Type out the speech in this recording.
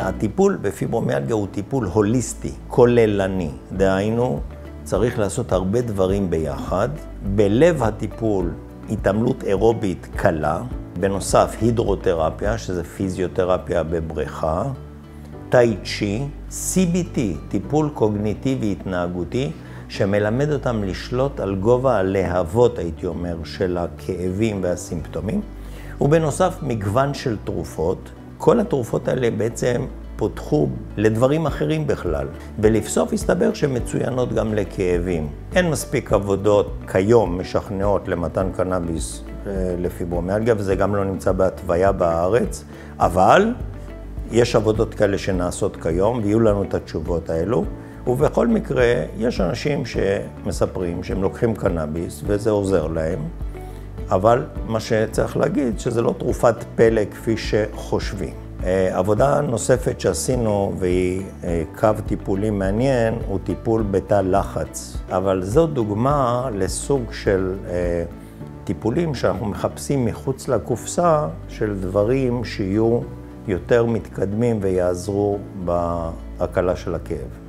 הטיפול בפיברומיאלגיה הוא טיפול הוליסטי, כוללני. דהיינו, צריך לעשות הרבה דברים ביחד. בלב הטיפול, התעמלות אירובית קלה. בנוסף, הידרותרפיה, שזה פיזיותרפיה בבריכה. טאי צ'י, CBT, טיפול קוגניטיבי התנהגותי, שמלמד אותם לשלוט על גובה הלהבות, הייתי אומר, של הכאבים והסימפטומים. ובנוסף, מגוון של תרופות. כל התרופות האלה בעצם פותחו לדברים אחרים בכלל, ולבסוף הסתבר שהן מצוינות גם לכאבים. אין מספיק עבודות כיום משכנעות למתן קנאביס אה, לפיברומיאלגיה, וזה גם לא נמצא בהתוויה בארץ, אבל יש עבודות כאלה שנעשות כיום, ויהיו לנו את התשובות האלו. ובכל מקרה, יש אנשים שמספרים שהם לוקחים קנאביס וזה עוזר להם, אבל מה שצריך להגיד, שזה לא תרופת פלא כפי שחושבים. אה, עבודה נוספת שעשינו, והיא אה, קו טיפולי מעניין, הוא טיפול בתא לחץ. אבל זו דוגמה לסוג של אה, טיפולים שאנחנו מחפשים מחוץ לקופסה של דברים שיהיו יותר מתקדמים ויעזרו בהקלה של הכאב.